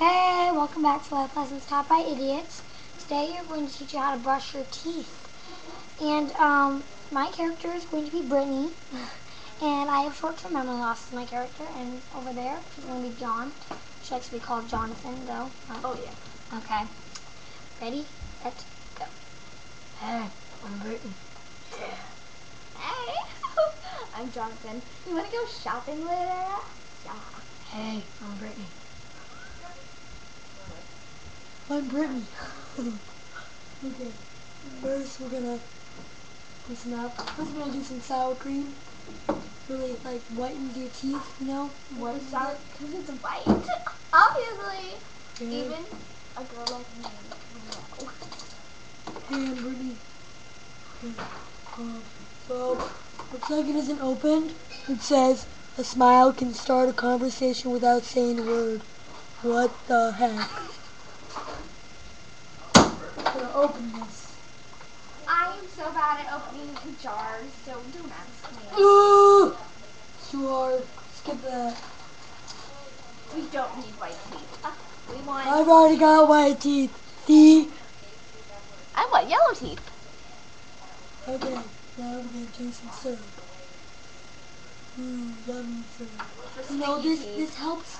Hey, welcome back to Life Lessons Taught by Idiots. Today you're going to teach you how to brush your teeth. And um, my character is going to be Britney. And I have short-term memory loss as my character. And over there, she's going to be John. She likes to be called Jonathan, though. Oh, yeah. Okay. Ready? Let's go. Hey, I'm Britney. Hey, I'm Jonathan. You want to go shopping later? Yeah. Hey, I'm Britney. I'm Britney. okay. First, we're gonna listen up. First, we're gonna do some sour cream. Really, like, whitens your teeth, you know? What is sour? Because it's white. Obviously. Good. Even a girl like me. Hey, I'm Britney. Okay. Um, so, looks like it isn't opened. It says, a smile can start a conversation without saying a word. What the heck? I'm open this. I am so bad at opening jars, so don't ask me. Ooh! Too hard. Skip that. We don't need white teeth. Uh, we want. I've already got white teeth. See? I want yellow teeth. Okay, now we're gonna do some syrup. Mmm, yummy syrup. Know, this teeth. this helps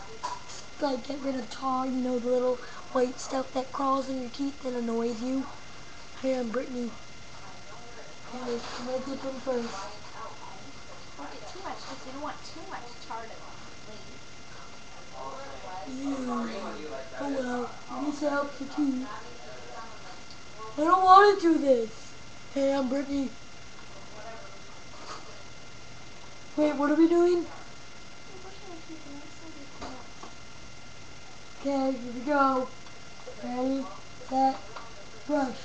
like get rid of tar, you know, the little white stuff that crawls in your teeth that annoys you. Hey, I'm Britney. Okay, I'm gonna dip in first. Don't get too much because we don't want too much tar to leave. Ew. Oh well, least it helps your teeth. I don't want to do this. Hey, I'm Britney. Wait, what are we doing? Okay, here we go. Ready, set, brush.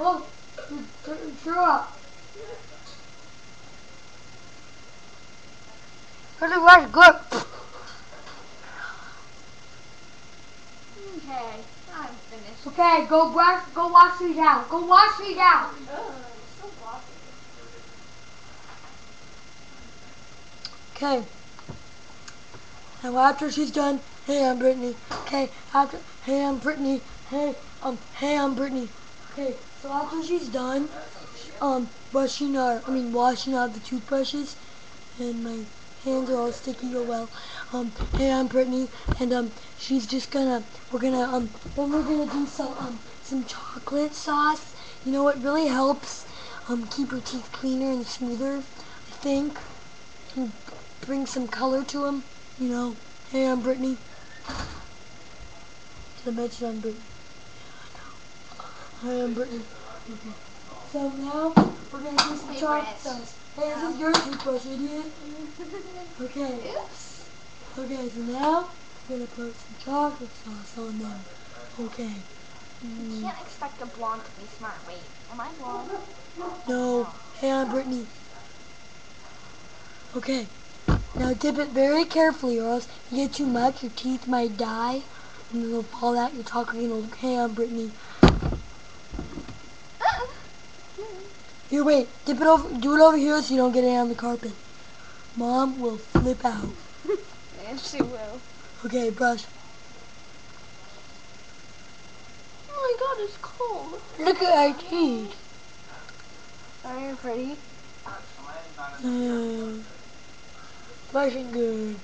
Oh, you you threw up. Good brush, good. Okay, I'm finished. Okay, go brush, go wash these out. Go wash these out. Ugh, so glossy. Okay. Now after she's done, hey, I'm Britney. Okay, after, hey, I'm Britney. Hey, um, hey, I'm Britney. Okay, so after she's done, um, brushing our, I mean, washing out the toothbrushes, and my hands are all sticky. Oh well. Um, hey, I'm Britney, and um, she's just gonna, we're gonna, um, then we're gonna do some, um, some chocolate sauce. You know it really helps, um, keep your teeth cleaner and smoother. I think. And bring some color to them. You know, hey, I'm Britney. Did I mention I'm Britney? Hi, I'm Britney. Okay. So now we're gonna do some chocolate sauce. Hey, this is your toothbrush, idiot. Okay. Oops. Okay, so now we're gonna put some chocolate sauce on them. Okay. You Mm, can't expect a blonde to be smart. Wait, am I blonde? no. Hey, I'm Britney. Okay. Now dip it very carefully or else if you get too much, your teeth might die. And it'll fall out your chocolate and it'll, I'm Britney. Here, wait. Dip it over, do it over here so you don't get it on the carpet. Mom will flip out. and she will. Okay, brush. Oh my god, it's cold. Look at our teeth. Are you pretty? Uh, brushing good.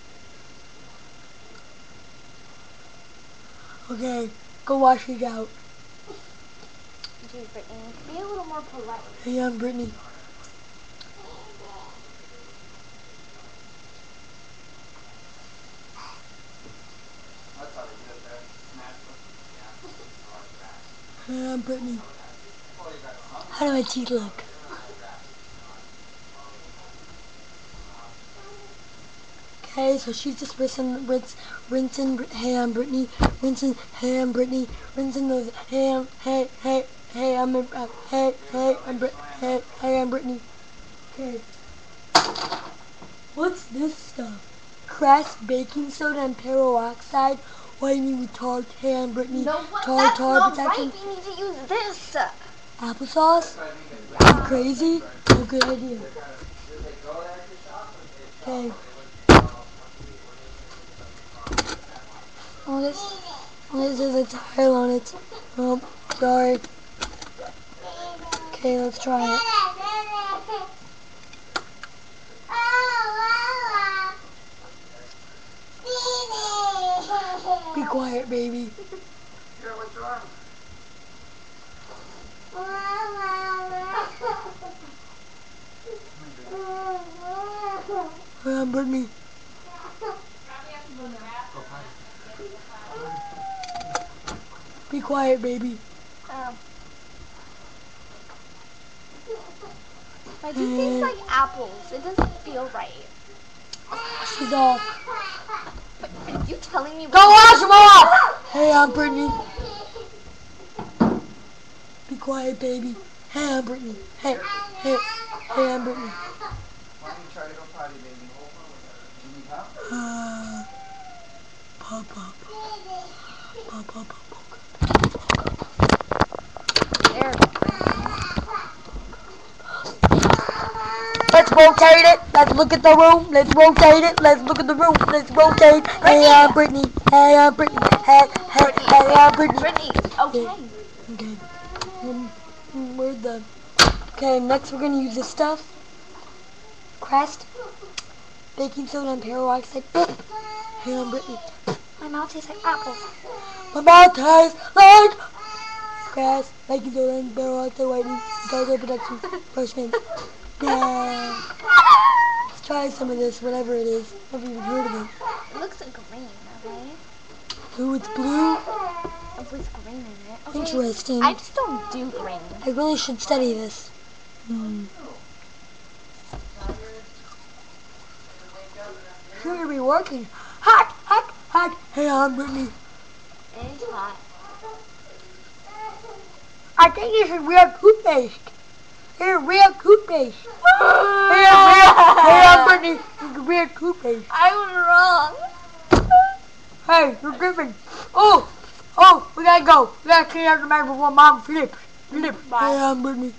Okay, go wash it out. Okay, Britney, be a little more polite. Hey, I'm Britney. I'm Britney. How do my teeth look? Okay, so she's just rinsing, rinse, rinsing, hey, I'm Britney, rinsing, hey, I'm Britney, rinsing those, hey, I'm, hey, hey, hey, I'm, uh, hey, hey, I'm Brit, hey, hey, I'm Britney. Okay. What's this stuff? Crest, baking soda, and peroxide whitening retard, hey, I'm Britney, No, what? tar, That's tar not protection, right. We need to use this. applesauce. Crazy? No good idea. Okay. Oh, this, this has a tile on it. Oh, sorry. Okay, let's try it. Be quiet, baby. Here, what's wrong? Um, Britney. Be quiet, baby. Um, my teeth taste like apples. It doesn't feel right. She's off. But are you telling me? Go wash them off! Hey, I'm Britney. Be quiet, baby. Hey, I'm Britney. Hey, hey, hey, I'm Britney. Why don't you try to go potty, baby? Do you need help? Uh, pop, pop, pop, pop, pop. There. Let's rotate it. Let's look at the room. Let's rotate it. Let's look at the room. Let's rotate. Hey, I'm Britney. Hey, I'm Britney. Hey, hey, hey, I'm Britney. Britney. Okay. Okay. Um, where's the... Okay, next we're gonna use this stuff. Crest. Baking soda and peroxide. Hey, I'm Britney. My mouth tastes like apples. My mouth tastes like... Soda and peroxide whitening. Dark protection. Fresh mint. Yeah. Let's try some of this, whatever it is. Never even heard of it. It looks like green, okay? Ooh, it's blue. It was green in it. Okay. Interesting. I just don't do green. I really should study this. Hmm. Sure to be working. Hot, hot, hot. Hey, I'm Britney. It's hot. I think this is real real toothpaste. Hey, I'm real. Hey, I'm Britney. This is real toothpaste. I was wrong. Hey, you're dripping. Oh, oh, we gotta go. We gotta clean out the mess before mom flips. Flips. Bye. Hey, I'm Britney.